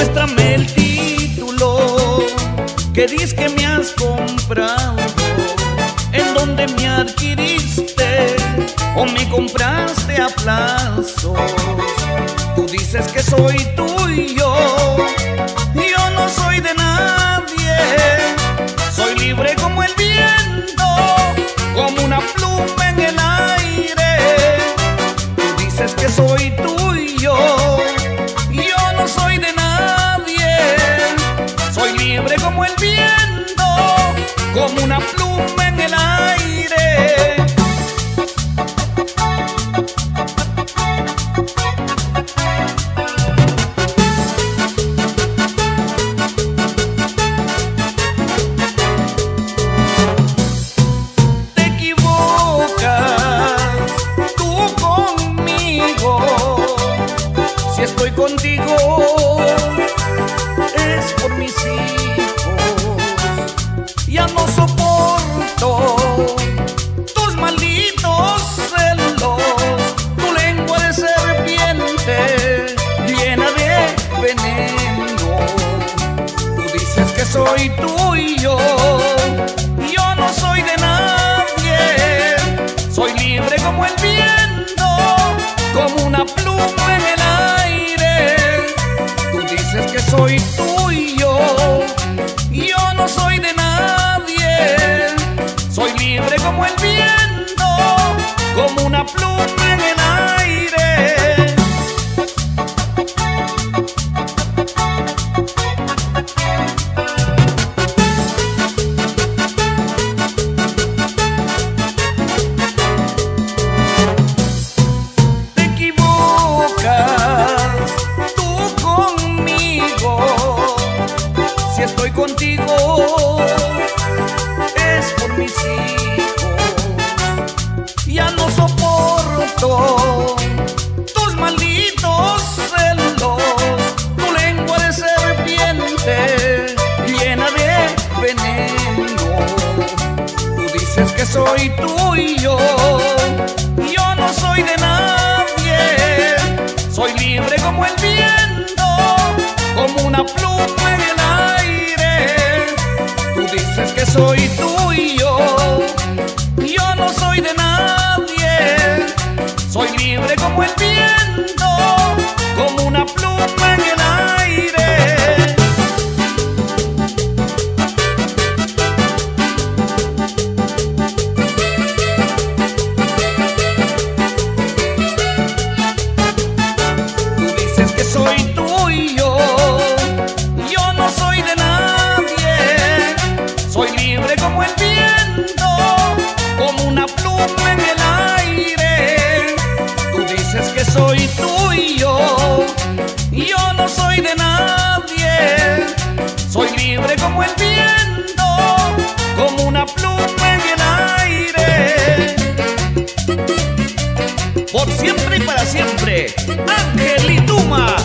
Muéstrame el título que dices que me has comprado. ¿En dónde me adquiriste o me compraste a plazos? Tú dices que soy tuyo, yo no soy de nadie. Soy libre como el viento, como una pluma en el aire. Tú dices que soy tuyo, Libre como el viento, como una pluma en el aire. Te equivocas tú conmigo. Si estoy contigo Tú dices que soy tuyo, yo no soy de nadie. Soy libre como el viento, como una pluma en el aire. Tú dices que soy tuyo, tus malditos celos, tu lengua de serpiente llena de veneno. Tú dices que soy tuyo, yo no soy de nadie. Soy libre como el viento, como una pluma en el aire. Tú dices que soy soy tuyo, yo no soy de nadie, soy libre como el viento, como una pluma en el aire. Por siempre y para siempre, Ángel y Tuma.